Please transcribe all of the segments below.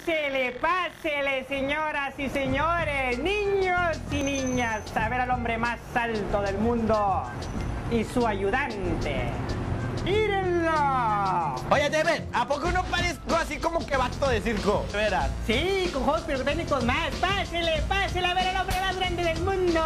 Pásele, pásele, señoras y señores, niños y niñas, a ver al hombre más alto del mundo y su ayudante. ¡Mírenlo! Oye, David, ¿a poco no parezco así como que vato de circo? Verás. Sí, con juegos pirotécnicos más. Pásele, pásele a ver al hombre más grande del mundo.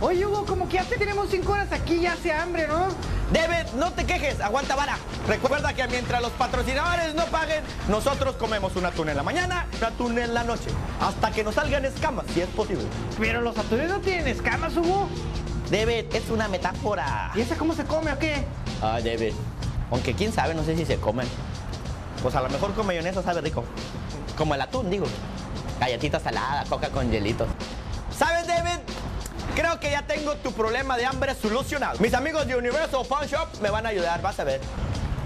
Oye, Hugo, como que ya te tenemos cinco horas aquí, ya hace hambre, ¿no? David, no te quejes, aguanta vara. Recuerda que mientras los patrocinadores no paguen, nosotros comemos un atún en la mañana, un atún en la noche, hasta que nos salgan escamas, si es posible. Pero los atunes no tienen escamas, Hugo. David, es una metáfora. ¿Y ese cómo se come o qué? Ah, David, aunque quién sabe, no sé si se comen. Pues a lo mejor con mayonesa sabe rico. Como el atún, digo. Galletita salada, coca con hielitos. Creo que ya tengo tu problema de hambre solucionado. Mis amigos de Universal Fun Shop me van a ayudar, vas a ver.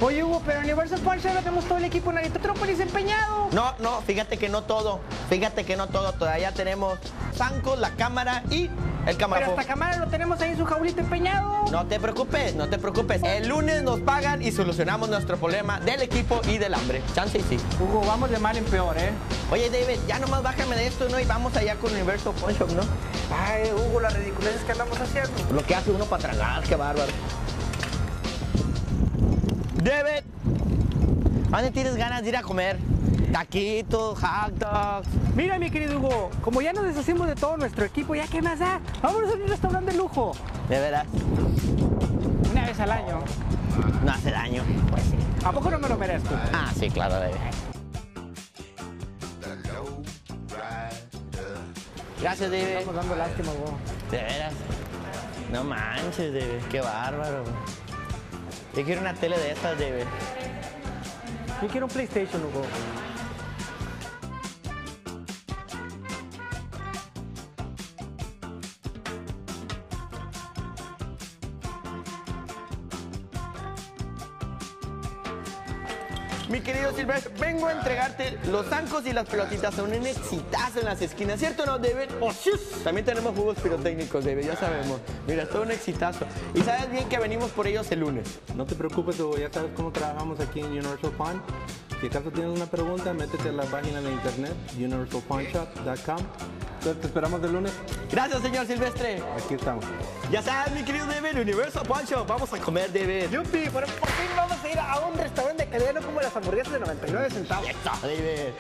Oye, Hugo, pero en Universal Punch ahora tenemos todo el equipo Narito Trópolis empeñado. No, no, fíjate que no todo. Fíjate que no todo. Todavía tenemos Sanco, la cámara y el Pero camarógrafo. hasta cámara lo tenemos ahí en su jaulito empeñado. No te preocupes, no te preocupes. El lunes nos pagan y solucionamos nuestro problema del equipo y del hambre. Chance y sí. Hugo, vamos de mal en peor, ¿eh? Oye, David, ya nomás bájame de esto, ¿no? Y vamos allá con Universal Fun Shop, ¿no? Ay, Hugo, las ridiculeces que andamos haciendo. Lo que hace uno para tragar, qué bárbaro. David, ¿a dónde tienes ganas de ir a comer? Taquitos, hot dogs. Mira, mi querido Hugo, como ya nos deshacimos de todo nuestro equipo, ¿ya qué más da? Vámonos a un restaurante de lujo. De veras, Una vez al año. no hace daño. Pues sí. ¿A poco no me lo merezco? Ah, sí, claro, David. Gracias, David. Estamos dando lástima, Hugo. De veras. No manches, David. Qué bárbaro. Yo quiero una tele de estas, David. Yo quiero un PlayStation, Hugo. Mi querido Silvestre, vengo a entregarte los zancos y las pelotitas. Son un exitazo en las esquinas, ¿cierto o no, David? ¡Oh, sí! También tenemos jugos pirotécnicos, David, ya sabemos. Mira, todo un exitazo. Y sabes bien que venimos por ellos el lunes. No te preocupes, Hugo, ya sabes cómo trabajamos aquí en Universal Fun. Si acaso tienes una pregunta, métete a la página de internet universalfunshop.com. Entonces te esperamos el lunes. Gracias, señor Silvestre. Aquí estamos. Ya sabes, mi querido David, Universal Pancho. Vamos a comer, David. Yupi, por, por fin vamos a ir a un restaurante de calidad, no como las hamburguesas de 99 centavos. Eso, David.